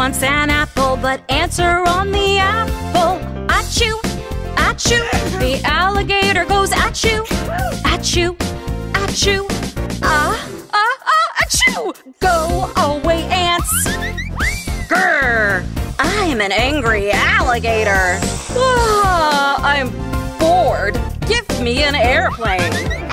wants an apple, but answer on the apple. Achoo, achoo. The alligator goes at you, at you, at you. Ah, ah, ah, at you. Go away, ants. Grr. I'm an angry alligator. Ah, I'm bored. Give me an airplane.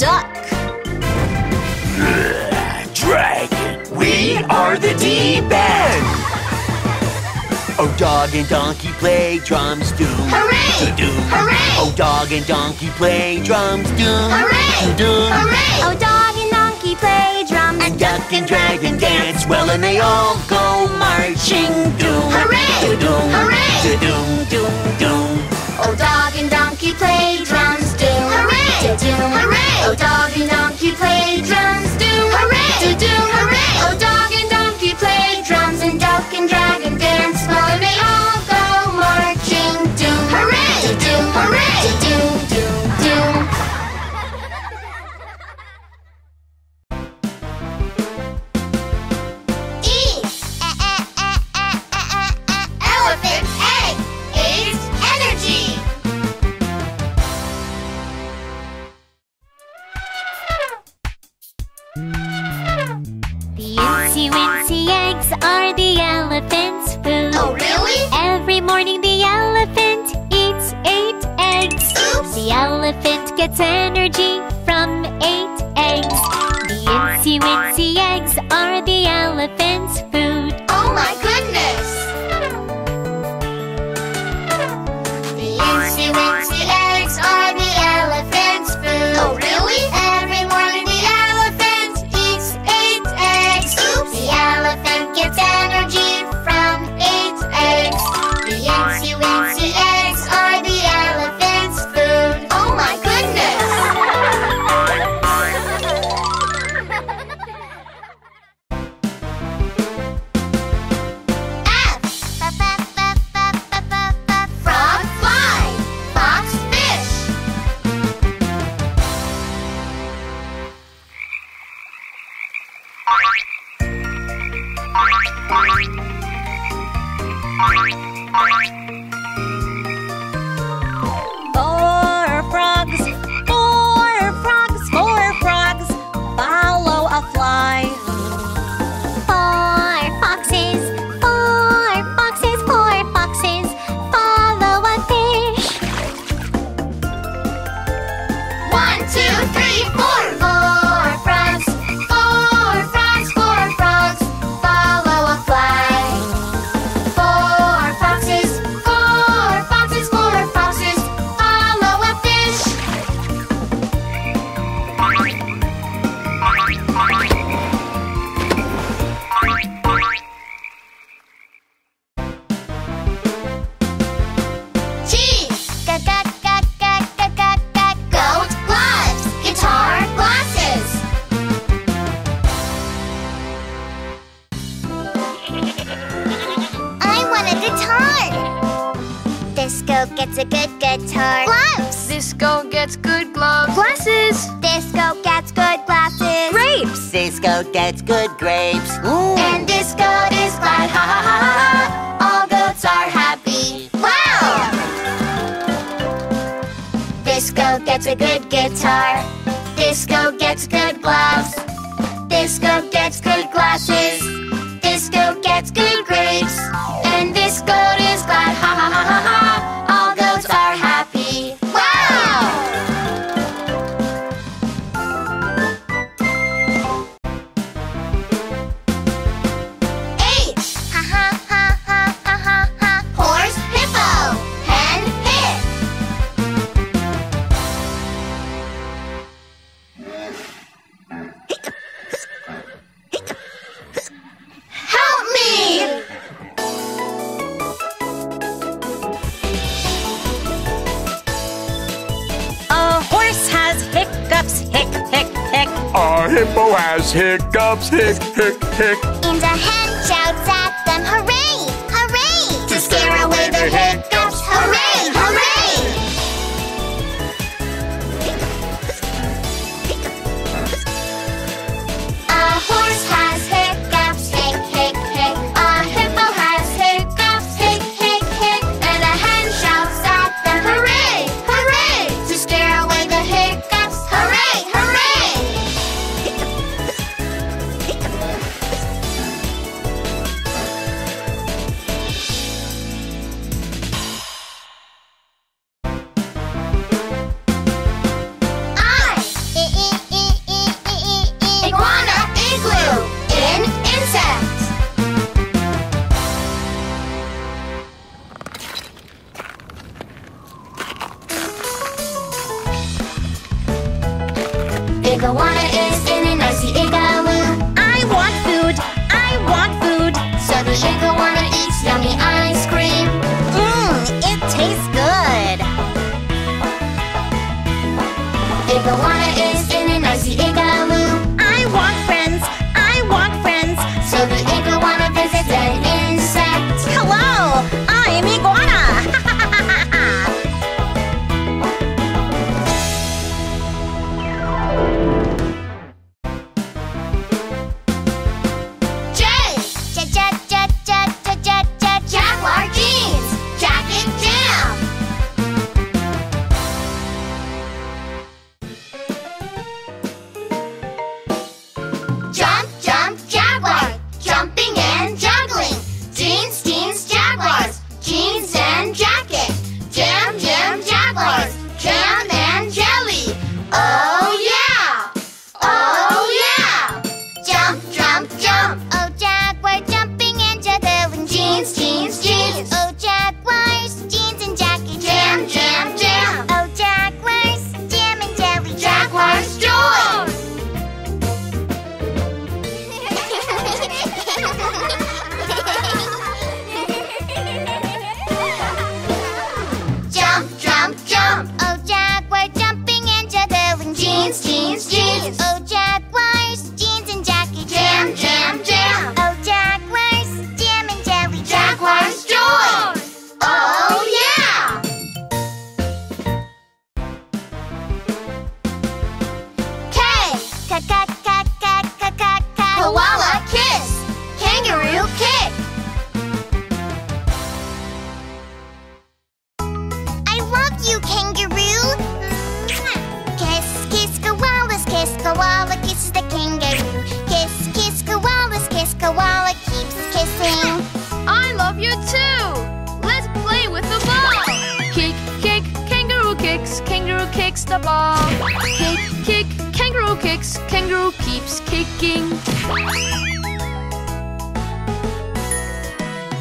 Duck. Dragon! We are the D-Band! Oh, dog and donkey play drums do. Hooray! Do. Hooray! Oh, dog and donkey play drums do. Hooray! Do. Hooray! Oh, dog and donkey play drums. And duck and dragon dance well, and they all go marching doom. Hooray! Do. Hooray! Doom, doom, doom. Oh, dog and donkey play drums. Doom. Hooray! Hooray! Oh, dog and donkey play drums. Doom. Hooray! Doom. Hooray! Oh, dog and donkey play drums and duck and dragon dance. Well, they all are the elephant's food. Oh, really? Every morning the elephant eats eight eggs. Oops. The elephant gets energy from eight eggs. The incy wincy eggs are the elephant's food. Oh my goodness! hiccups, hic, hic, hic. In the head.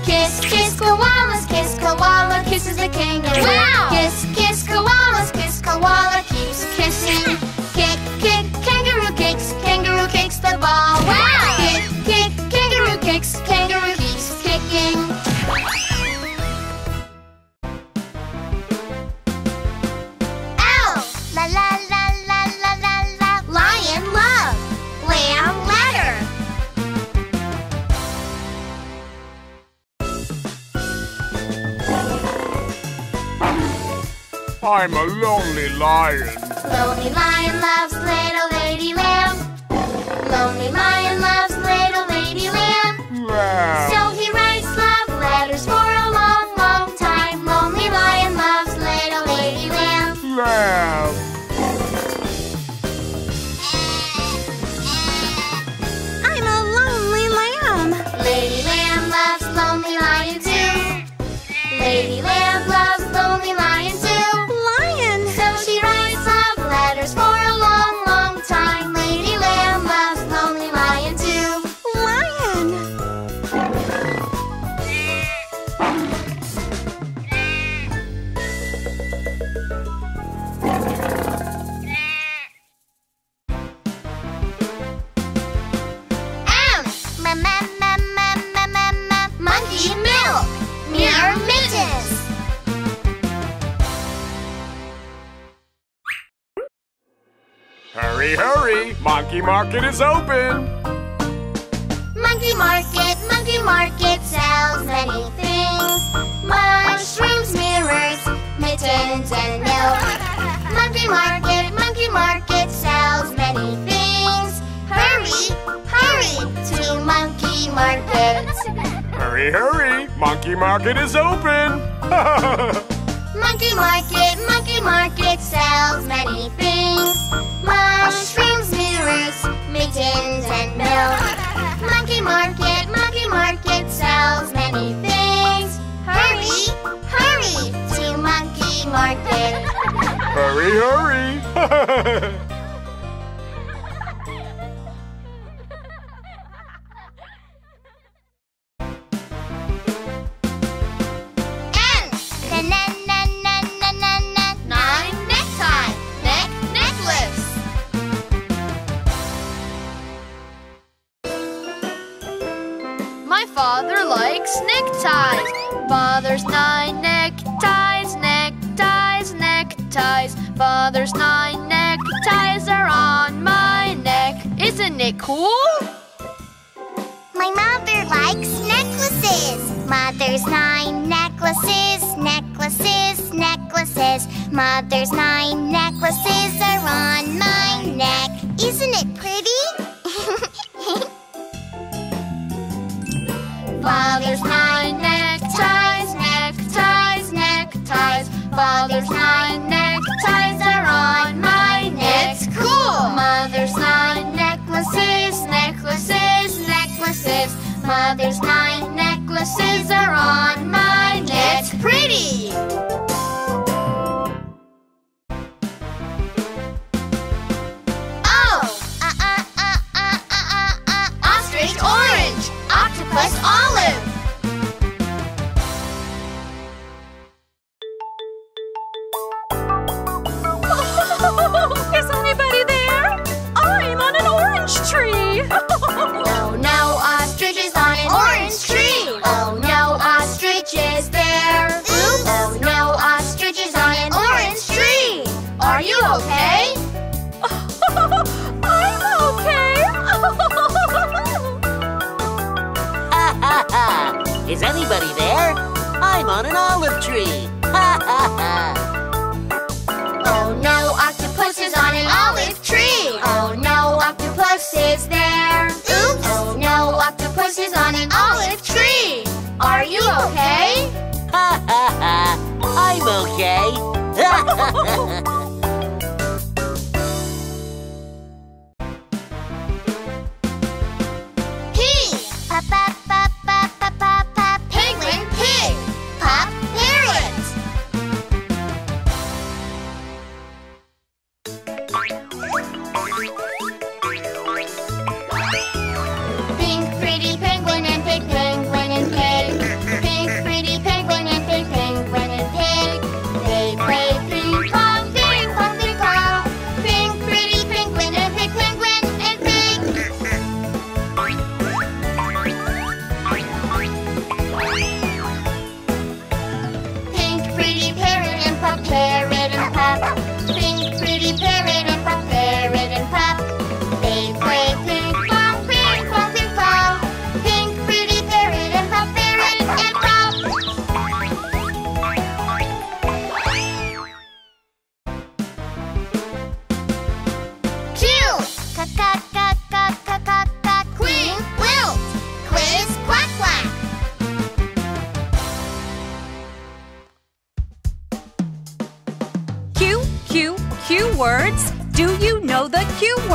Kiss, kiss, koalas kiss, koala, kisses the kangaroo. Wow! Kiss, kiss lion. Lonely lion loves little lady lamb. Is open! Monkey market, monkey market sells many things. Mushrooms, mirrors, mittens, and milk. Monkey market, monkey market sells many things. Hurry, hurry to monkey market. Hurry, hurry! Monkey Market is open! Monkey market, monkey market sells many things. Mushrooms, mirrors, mittens, and milk. Monkey market, monkey market sells many things. Hurry, hurry to monkey market. hurry, hurry! neckties. Father's nine neckties, neckties, neckties. Father's nine neckties are on my neck. Isn't it cool? My mother likes necklaces. Mother's nine necklaces, necklaces, necklaces. Mother's nine necklaces are on my neck. Isn't it pretty? Father's nine Mother's nine necklaces, necklaces, necklaces. Mother's nine necklaces are on my neck. It's pretty. Oh, uh, uh, uh, uh, uh, uh, uh. Ostrich orange, octopus olive. Tree. Oh no, octopus is on an olive tree. Oh no, octopus is there. Oops. Oh no, octopus is on an olive tree. Are you okay? Ha ha ha! I'm okay.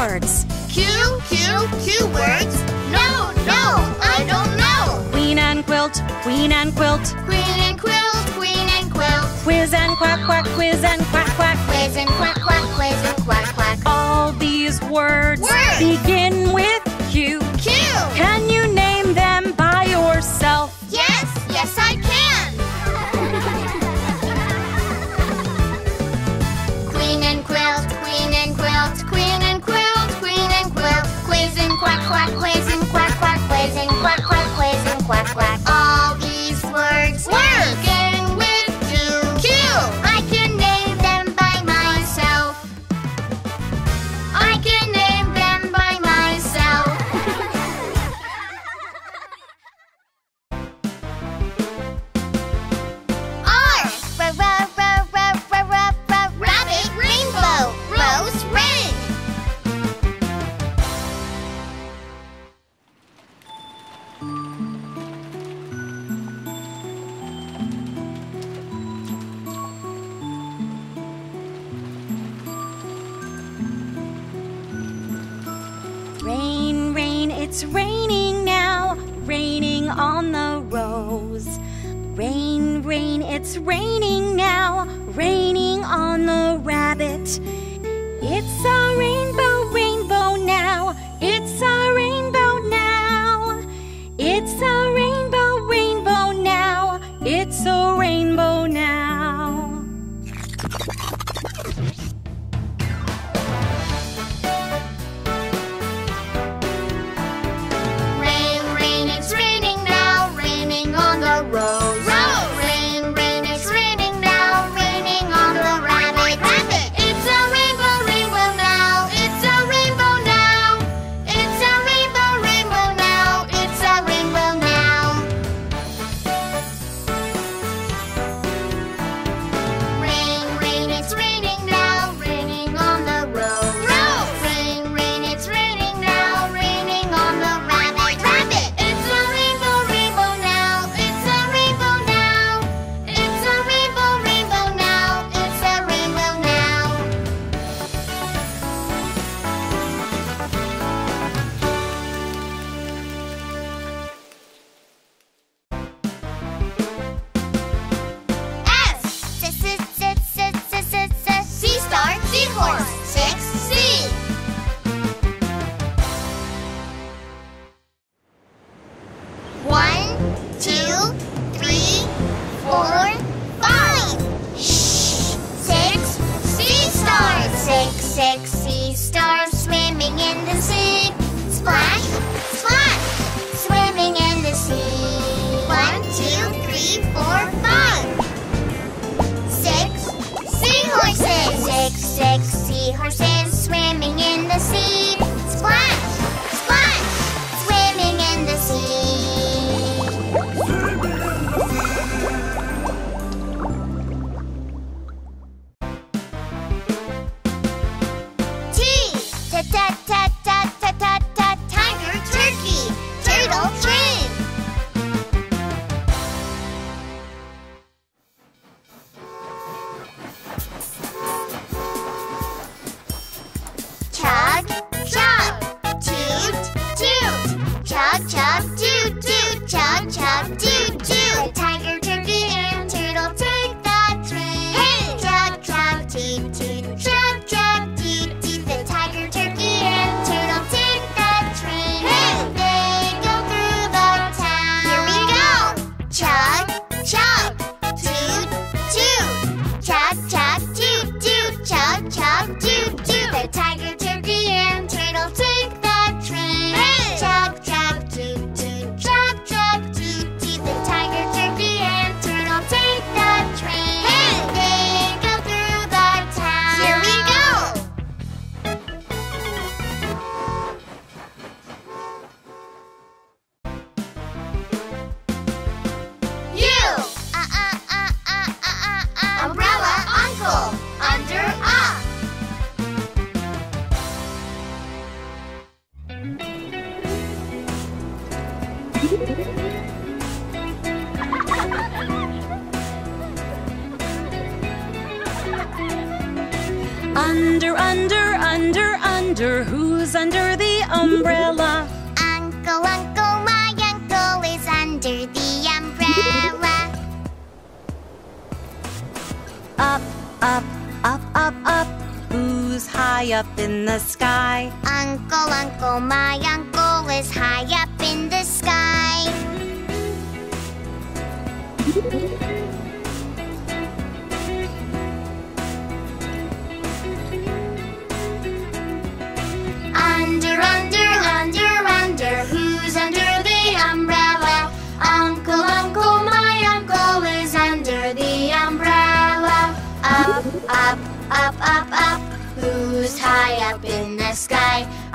words. Q, Q, Q words? No, no, I don't know. Queen and quilt, queen and quilt. Queen and quilt, queen and quilt. Quiz and quack, quack, quiz and quack, quack. Quiz and quack, quack, quiz and quack, quack. All these words, words. begin with quack, quizzing, quack, quack, quizzing, quack, quack, quizzing, quack, quack.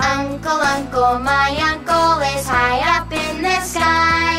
Uncle, Uncle, my uncle is high up in the sky.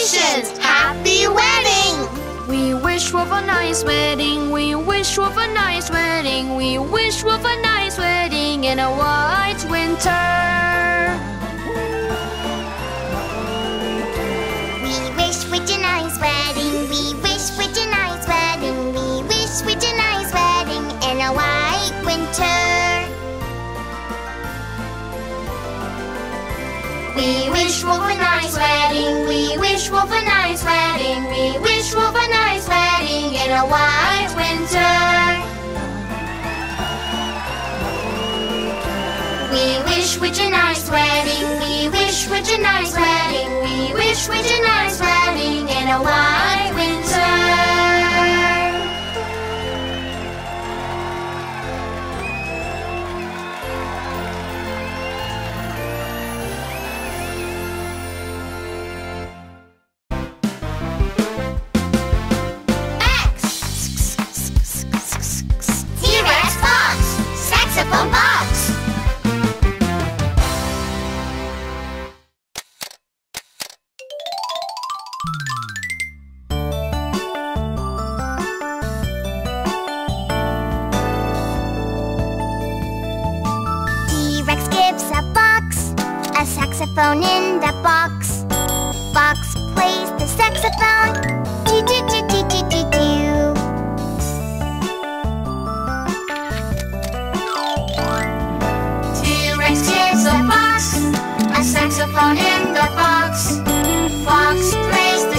Congratulations! Happy wedding! We wish you a nice wedding, we wish you a nice wedding, we wish you a nice wedding in a white winter. wish Wolf a nice wedding, we wish Wolf a nice wedding, we wish Wolf a nice wedding in a white winter. We wish Witch a nice wedding, we wish Witch a nice wedding, we wish Witch a nice wedding in a white winter.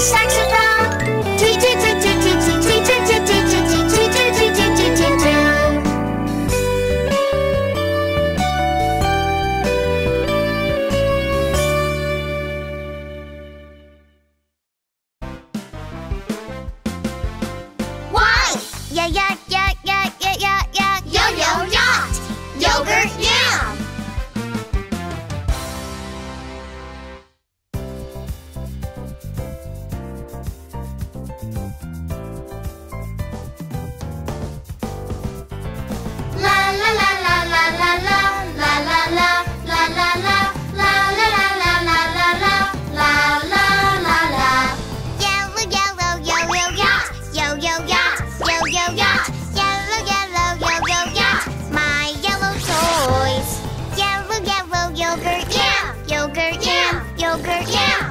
sex yogurt? Yeah!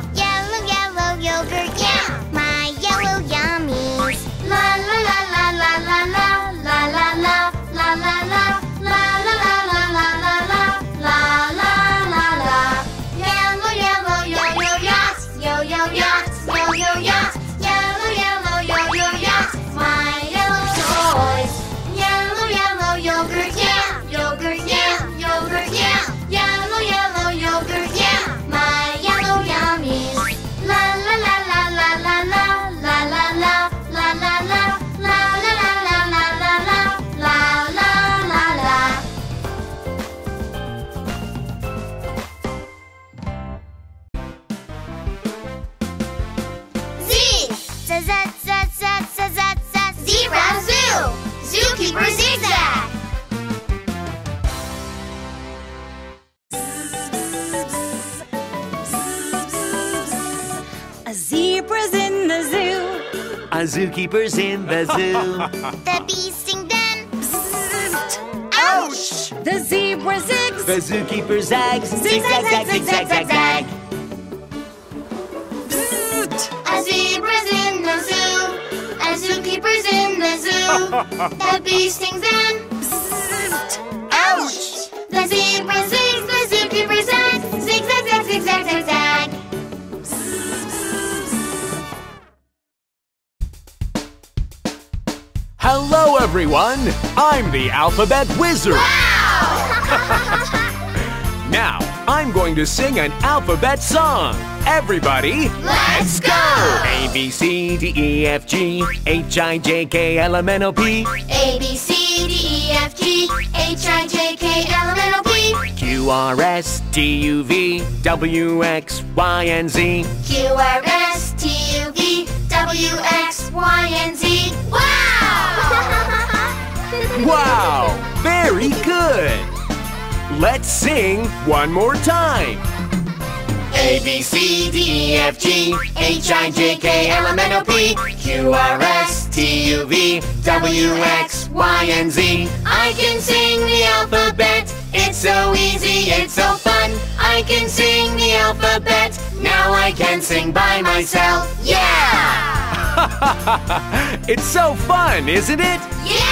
Zoo. Zookeeper's in the zoo. The bee sting then. Ouch! The zebra zigs. The zookeeper zags. Zig zag zag zig zag zag zag. A zebra's in the zoo. A zookeeper's in the zoo. the bee stings then. Everyone. I'm the Alphabet Wizard. Now, I'm going to sing an alphabet song. Everybody, Let's go! A, B, C, D, E, F, G, H, I, J, K, L, M, N, O, P, A B C D E F G H I J K L M N O P Q, R, S, T, U, V, W, X, Y, and Z. Q R S T U V W X Y and Z. Wow! Wow, very good. Let's sing one more time. A B C D E F G H I J K L M N O P Q R S T U V W X Y and Z. I can sing the alphabet. It's so easy, it's so fun. I can sing the alphabet. Now I can sing by myself. Yeah! It's so fun, isn't it? Yeah!